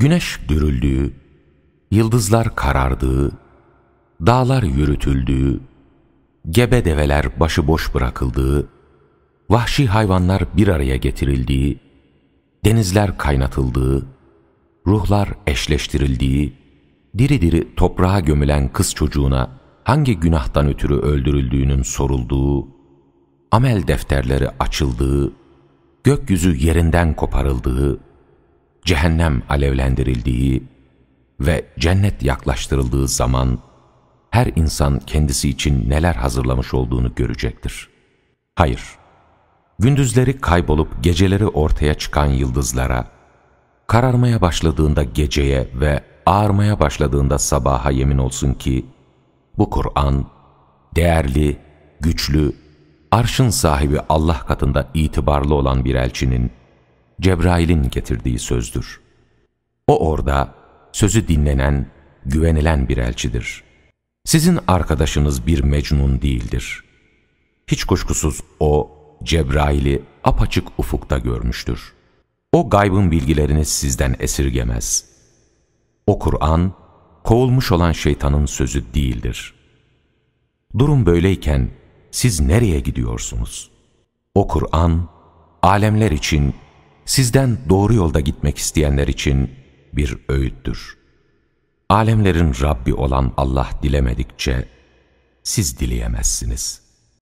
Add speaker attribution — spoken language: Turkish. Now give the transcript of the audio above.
Speaker 1: güneş dürüldüğü, yıldızlar karardığı, dağlar yürütüldüğü, gebe develer başıboş bırakıldığı, vahşi hayvanlar bir araya getirildiği, denizler kaynatıldığı, ruhlar eşleştirildiği, diri diri toprağa gömülen kız çocuğuna hangi günahtan ötürü öldürüldüğünün sorulduğu, amel defterleri açıldığı, gökyüzü yerinden koparıldığı, cehennem alevlendirildiği ve cennet yaklaştırıldığı zaman, her insan kendisi için neler hazırlamış olduğunu görecektir. Hayır, gündüzleri kaybolup geceleri ortaya çıkan yıldızlara, kararmaya başladığında geceye ve ağarmaya başladığında sabaha yemin olsun ki, bu Kur'an, değerli, güçlü, arşın sahibi Allah katında itibarlı olan bir elçinin, Cebrail'in getirdiği sözdür. O orada, sözü dinlenen, güvenilen bir elçidir. Sizin arkadaşınız bir mecnun değildir. Hiç kuşkusuz o, Cebrail'i apaçık ufukta görmüştür. O gaybın bilgilerini sizden esirgemez. O Kur'an, kovulmuş olan şeytanın sözü değildir. Durum böyleyken siz nereye gidiyorsunuz? O Kur'an, alemler için, sizden doğru yolda gitmek isteyenler için bir öğüttür. Alemlerin Rabbi olan Allah dilemedikçe siz dileyemezsiniz.''